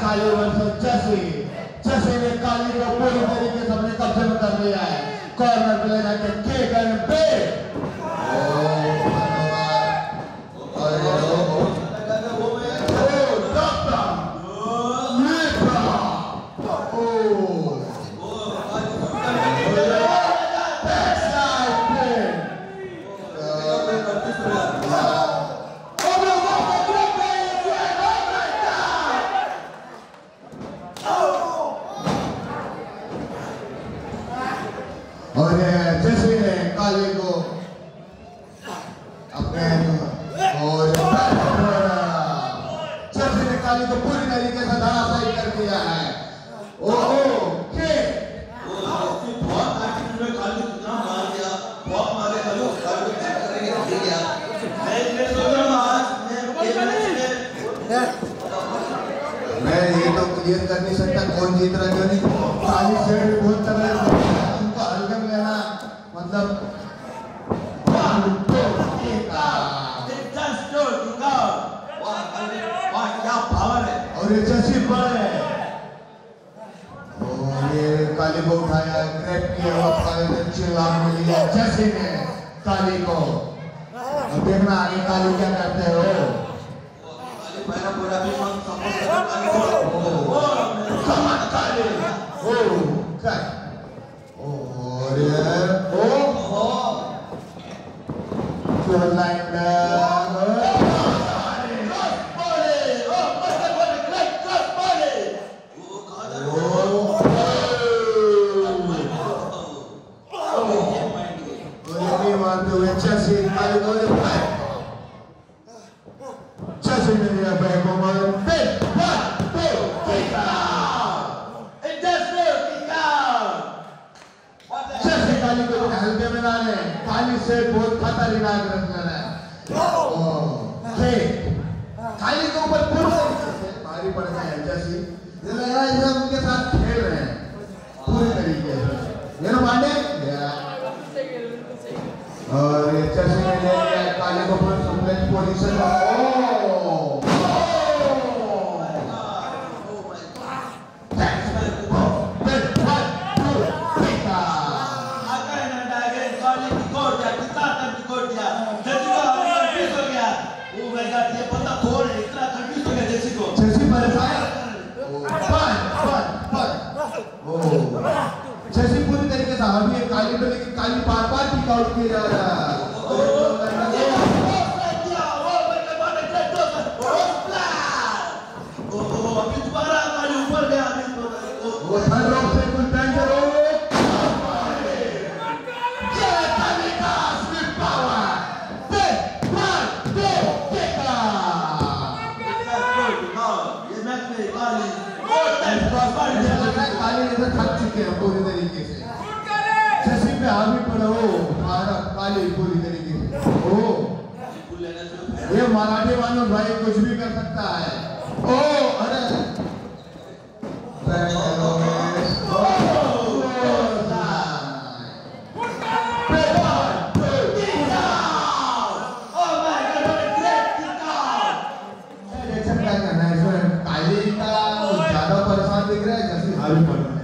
काली versus जैसी जैसी ने काली को पूरी तरीके से अपने कब्जे में कर लिया है कॉर्नर पे ले जाके किक एंड बे और जैसे ने काली को अपने और जैसे ने काली को पूरी तरीके से कर दिया है। ओहो के? बहुत में काली कितना मार दिया। बहुत मारे काली काली चेक करेंगे ठीक है मैं सोच रहा हूँ आज मैं ये मैं ये तो क्लियर कर नहीं सकता कौन जीत रहा क्यों नहीं? काली सेट बहुत तगड़े है और ये है काली को उठाया ग्रैब किया हुआ चिल्लान में लिया जैसी ने काली को अब देखना आगे काली क्या करते हो काली पैरा भी मन ओ कमान काली ओ क्या और ओ जो लाइन मारते हुए जैसे काली को जैसे ने लिया back over big one two three जैसे काली को तुम हल्के में ना ले काली से बहुत खतरनाक रखना है। हे खाली के ऊपर पूरा से भारी पड़ गया है जैसी। ये लग रहा है उनके साथ खेल रहे हैं। पूरी तरीके से। ये ना माने और ये जैसे में ले लिया को पर सुंदर पोजीशन ओ जैसी पूरी तरीके से अभी काली काली बार बार आउट किया जा रहा है। थक हैं पूरी तरीके से। जैसी पे हावी पड़ा हमारा काली पूरी तरीके से। ओ, ये मराठी मानो भाई कुछ भी कर सकता है। ओ, अरे। ज़्यादा परेशान दिख रहा है, जैसे हावी पड़ रहा है।